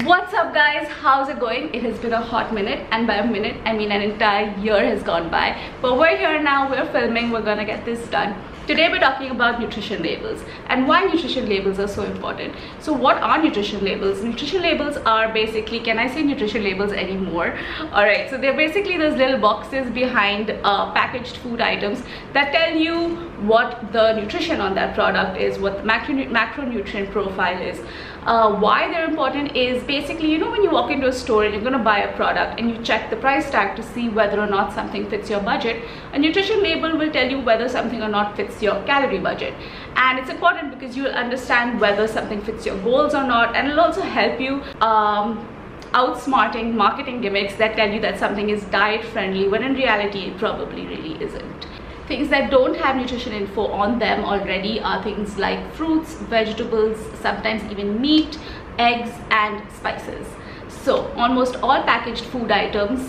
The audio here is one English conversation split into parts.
What's up guys? How's it going? It has been a hot minute and by a minute I mean an entire year has gone by. But we're here now, we're filming, we're gonna get this done. Today we're talking about nutrition labels and why nutrition labels are so important. So what are nutrition labels? Nutrition labels are basically, can I say nutrition labels anymore? Alright, so they're basically those little boxes behind uh, packaged food items that tell you what the nutrition on that product is, what the macro macronutrient profile is. Uh, why they're important is basically, you know, when you walk into a store and you're going to buy a product and you check the price tag to see whether or not something fits your budget, a nutrition label will tell you whether something or not fits your calorie budget. And it's important because you'll understand whether something fits your goals or not, and it'll also help you. Um, outsmarting marketing gimmicks that tell you that something is diet friendly when in reality it probably really isn't. Things that don't have nutrition info on them already are things like fruits, vegetables, sometimes even meat, eggs and spices. So almost all packaged food items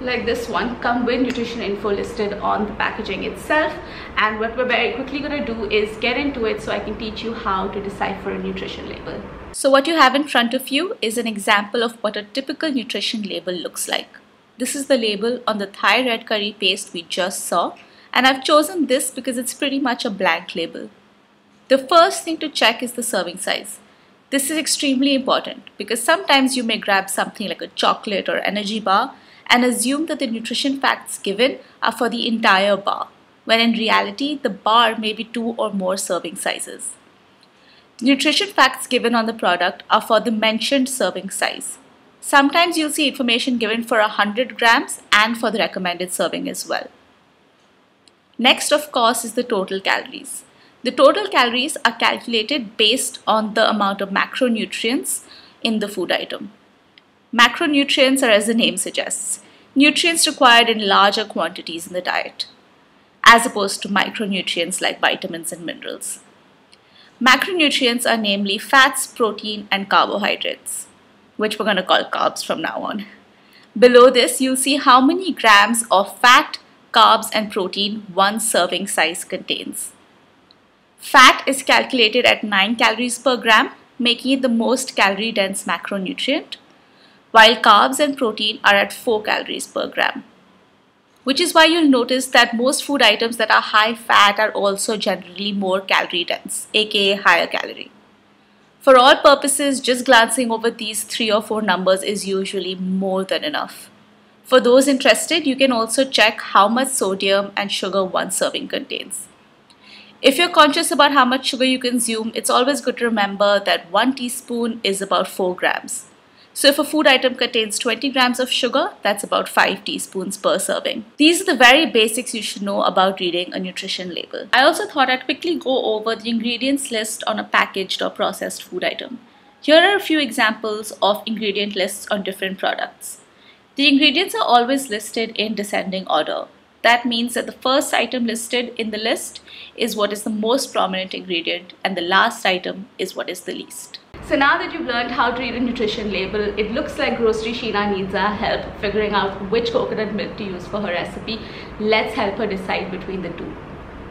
like this one come with nutrition info listed on the packaging itself and what we're very quickly going to do is get into it so I can teach you how to decipher a nutrition label. So what you have in front of you is an example of what a typical nutrition label looks like. This is the label on the Thai red curry paste we just saw and I've chosen this because it's pretty much a blank label. The first thing to check is the serving size. This is extremely important because sometimes you may grab something like a chocolate or energy bar and assume that the nutrition facts given are for the entire bar, when in reality the bar may be two or more serving sizes. Nutrition facts given on the product are for the mentioned serving size. Sometimes you'll see information given for 100 grams and for the recommended serving as well. Next, of course, is the total calories. The total calories are calculated based on the amount of macronutrients in the food item. Macronutrients are as the name suggests, nutrients required in larger quantities in the diet, as opposed to micronutrients like vitamins and minerals. Macronutrients are namely fats, protein, and carbohydrates which we're going to call carbs from now on. Below this, you'll see how many grams of fat, carbs, and protein one serving size contains. Fat is calculated at 9 calories per gram, making it the most calorie dense macronutrient, while carbs and protein are at 4 calories per gram. Which is why you'll notice that most food items that are high fat are also generally more calorie dense, aka higher calorie. For all purposes, just glancing over these three or four numbers is usually more than enough. For those interested, you can also check how much sodium and sugar one serving contains. If you're conscious about how much sugar you consume, it's always good to remember that one teaspoon is about 4 grams. So if a food item contains 20 grams of sugar, that's about 5 teaspoons per serving. These are the very basics you should know about reading a nutrition label. I also thought I'd quickly go over the ingredients list on a packaged or processed food item. Here are a few examples of ingredient lists on different products. The ingredients are always listed in descending order. That means that the first item listed in the list is what is the most prominent ingredient and the last item is what is the least. So now that you've learned how to read a nutrition label, it looks like Grocery Sheena needs our help figuring out which coconut milk to use for her recipe. Let's help her decide between the two.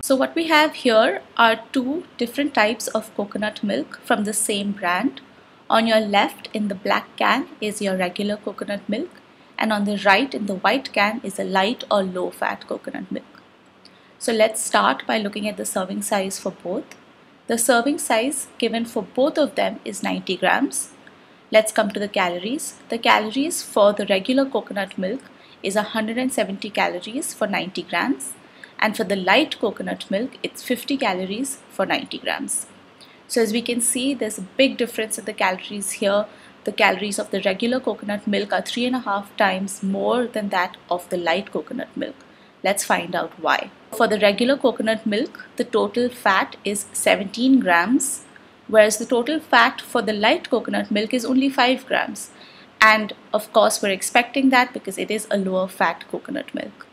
So what we have here are two different types of coconut milk from the same brand. On your left in the black can is your regular coconut milk and on the right in the white can is a light or low fat coconut milk. So let's start by looking at the serving size for both. The serving size given for both of them is 90 grams. Let's come to the calories. The calories for the regular coconut milk is 170 calories for 90 grams and for the light coconut milk it's 50 calories for 90 grams. So as we can see there's a big difference in the calories here. The calories of the regular coconut milk are three and a half times more than that of the light coconut milk. Let's find out why. For the regular coconut milk, the total fat is 17 grams, whereas the total fat for the light coconut milk is only 5 grams. And of course, we're expecting that because it is a lower fat coconut milk.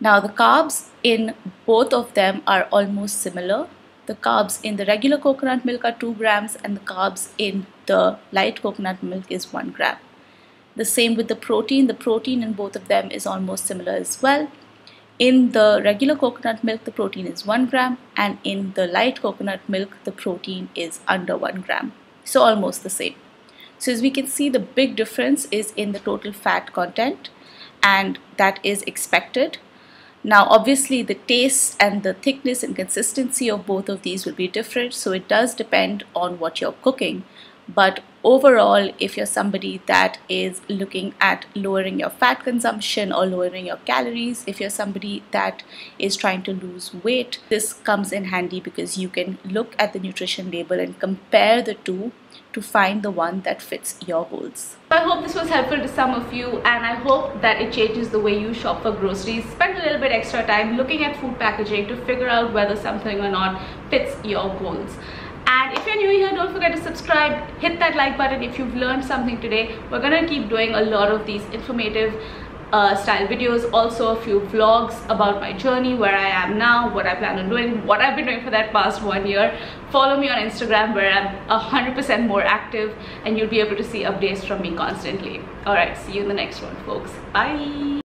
Now, the carbs in both of them are almost similar. The carbs in the regular coconut milk are 2 grams, and the carbs in the light coconut milk is 1 gram. The same with the protein. The protein in both of them is almost similar as well. In the regular coconut milk, the protein is 1 gram and in the light coconut milk, the protein is under 1 gram. So almost the same. So as we can see, the big difference is in the total fat content and that is expected. Now obviously the taste and the thickness and consistency of both of these will be different so it does depend on what you're cooking but overall if you're somebody that is looking at lowering your fat consumption or lowering your calories if you're somebody that is trying to lose weight this comes in handy because you can look at the nutrition label and compare the two to find the one that fits your goals. I hope this was helpful to some of you and I hope that it changes the way you shop for groceries. Spend a little bit extra time looking at food packaging to figure out whether something or not fits your goals and if you're new here don't forget to subscribe hit that like button if you've learned something today. We're gonna keep doing a lot of these informative uh, style videos also a few vlogs about my journey where I am now what I plan on doing what I've been doing for that past one year. Follow me on Instagram where I'm 100% more active and you'll be able to see updates from me constantly. Alright see you in the next one folks. Bye